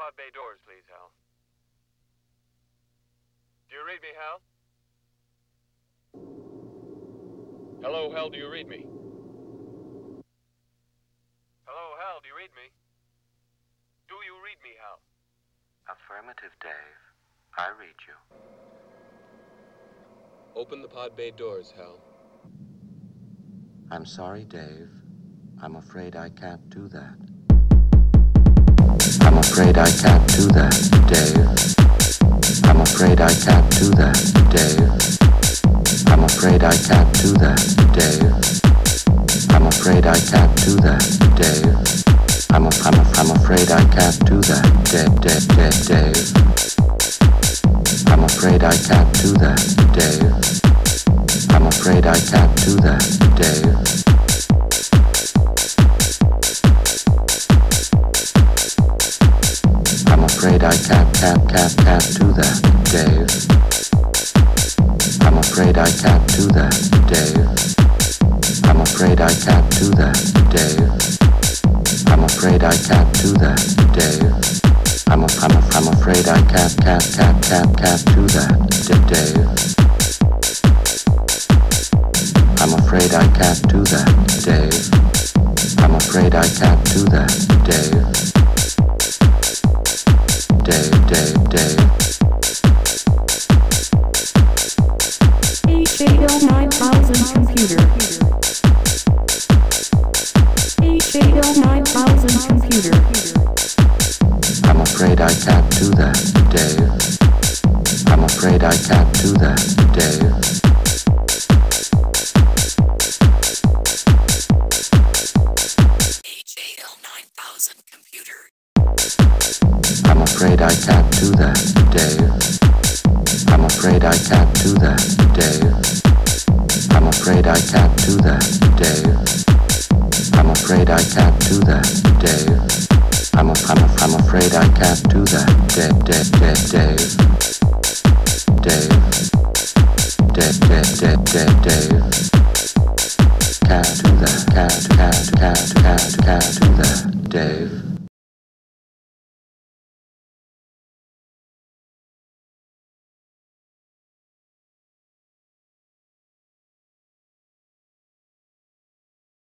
pod bay doors, please, Hal. Do you read me, Hal? Hello, Hal, do you read me? Hello, Hal, do you read me? Do you read me, Hal? Affirmative, Dave. I read you. Open the pod bay doors, Hal. I'm sorry, Dave. I'm afraid I can't do that. I'm afraid I can't do that, Dave. I'm afraid I can't do that, Dave. I'm afraid I can't do that, Dave. I'm afraid I can't do that, Dave. I'm afraid I can't do that, Dave, Dave, Dave, Dave. I'm afraid I can't do that, Dave. I'm afraid I can't do that, Dave. Afraid I can't, can't, can't, can't do that, Dave. I'm afraid I can't do that, Dave. I'm afraid I can't do that, Dave. I'm afraid I can't do that, Dave. I'm, a, I'm, a, I'm afraid I can't, can't, can't, can't, can't do that, Dave. I'm afraid I can't do that, Dave. I'm afraid I can't do that, Dave. Dave. I'm afraid I can't do that, Dave. Afraid I can't do that, Dave. I'm afraid I can't do that, Dave. I'm afraid I can't do that, Dave. I'm afraid I can't do that, Dave. I'm a, I'm a, I'm afraid I can't do that, Dave, Dave, Dave, Dave. Dave, Dave, Dave, Dave, Dave. Can't do that, can't, can't, can't, can't, can't,